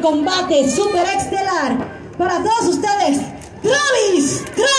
combate super estelar. Para todos ustedes, Travis, Travis,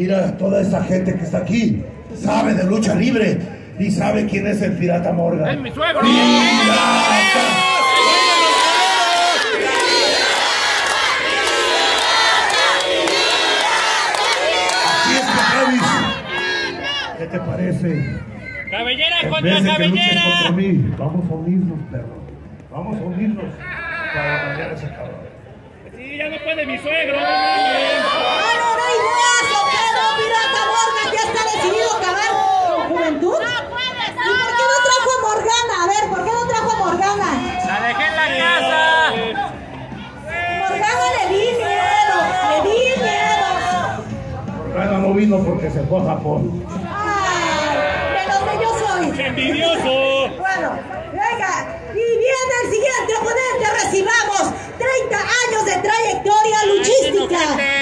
Mira, toda esa gente que está aquí sabe de lucha libre y sabe quién es el pirata Morgan. ¡Es mi suegro! Travis, ¿qué te parece? ¡Cabellera En contra cabellera! contra mí, vamos a unirnos, perro. Vamos a unirnos para dañar a ese cabrón. Sí, ya no puede mi suegro! no ¿Y por qué no trajo a Morgana? A ver, ¿por qué no trajo a Morgana? ¡La dejé en la casa! Morgana le di miedo, le di miedo. Morgana no vino porque se fue a Japón. ¡Ay! De los que yo soy. ¡Envidioso! Bueno, venga, y viene el siguiente oponente, recibamos 30 años de trayectoria luchística.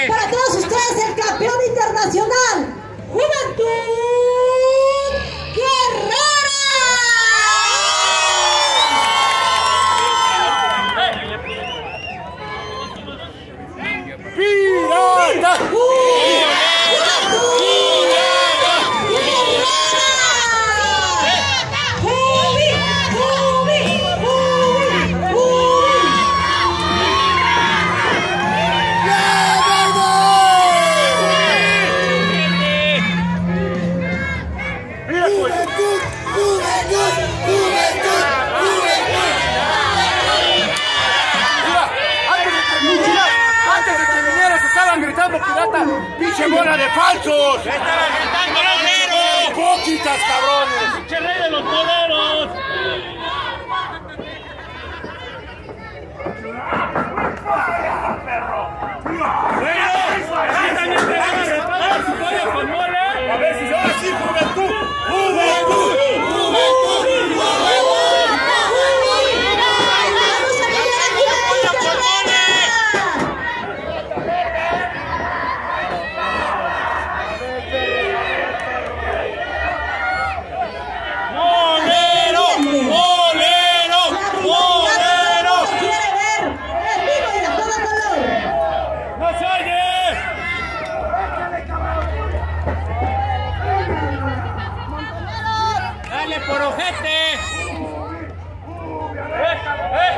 Para todos ustedes, el campeón internacional, Juventud pinche bola de falsos. ¡Estaba gritando moleros! Hipócritas, cabrones. ¡Pinche rey de los moleros! ¡Suegro! ¿Aquí también te van a reparar su pollo con mole? A ver si ahora sí, juventud. Juventud. ¡Molero! ¡Molero! ¡Molero! quiere ver en vivo y a todo color. ¡No se oye! ¡Dale por ojete! ¡Eh! ¡Eh!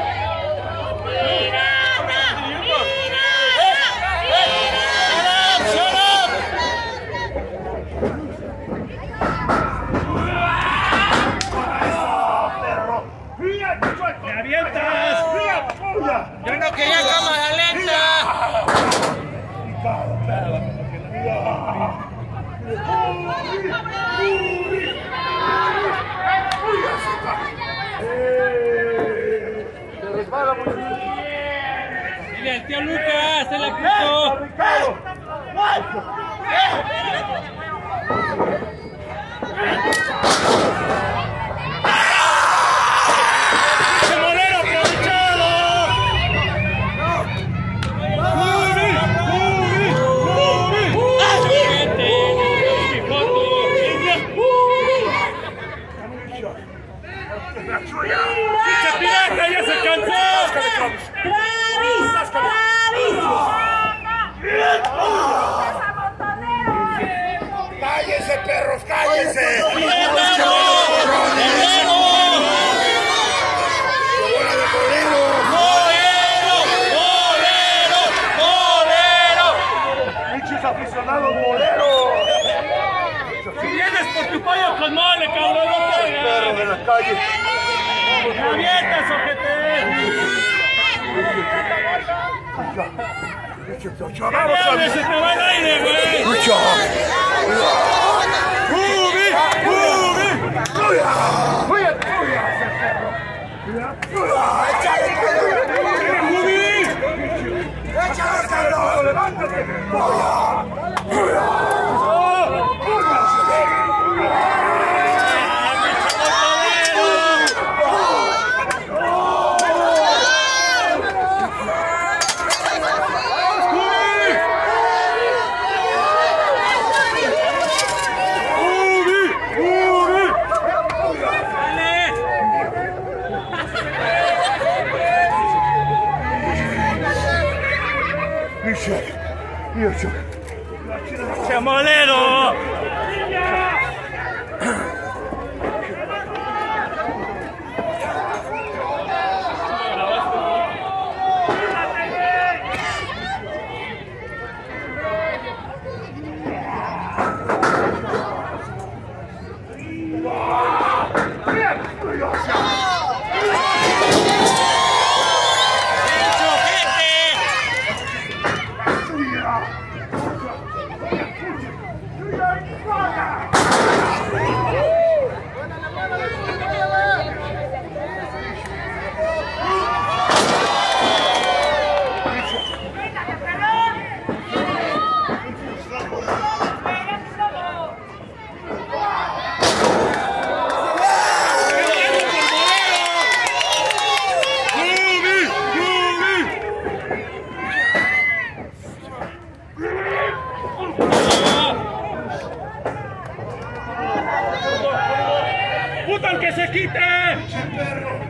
¡Shut up! ¡Me avientas! ¡Yo no quería cámara lenta! Dile al tío Lucas, se la puso. ¡Ese perros! ¡Cállense! ¡Oye, perro! aficionados boleros. Si vienes por tu pollo con mole, cabrón, no de la calle. Avientas, ojete! ¡Vamos, te. ¡Échale, cabrón! ¡Levántate! c'è, io c'è. Siamo a Lero! puta, que se quite.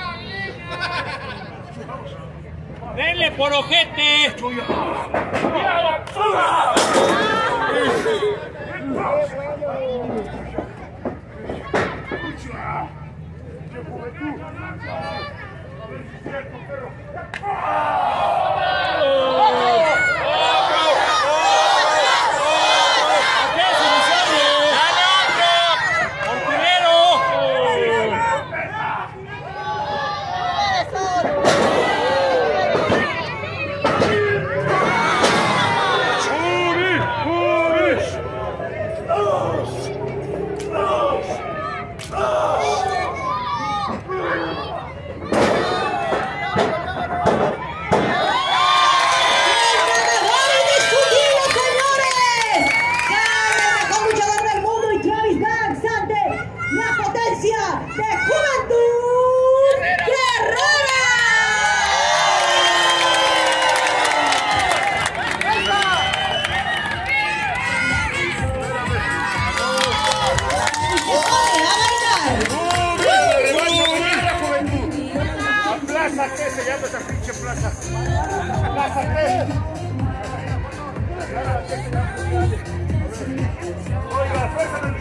¡Denle por ojete! Oh, you got a